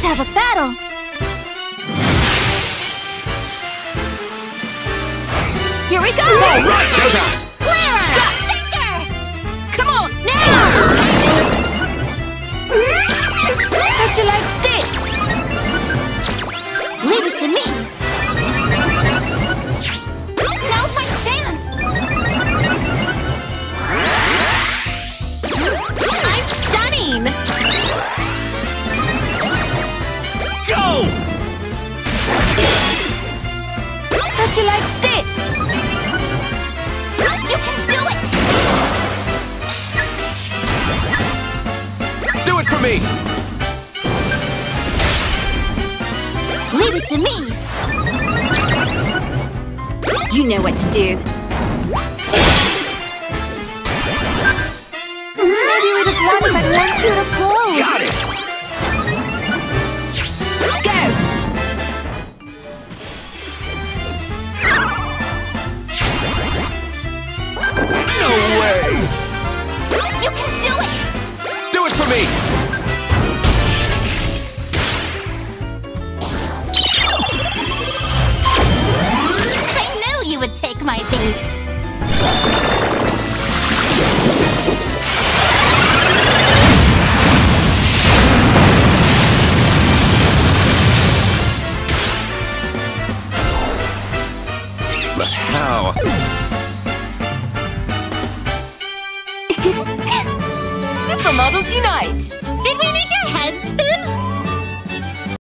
Let's have a battle! Here we go! All right, showtime! Come on, now! How'd you like How'd you like this? You can do it! Do it for me! Leave it to me! You know what to do. Maybe we'd have won if I'd worn clothes. It! I knew you would take my bait. But how? Supermodels unite! Did we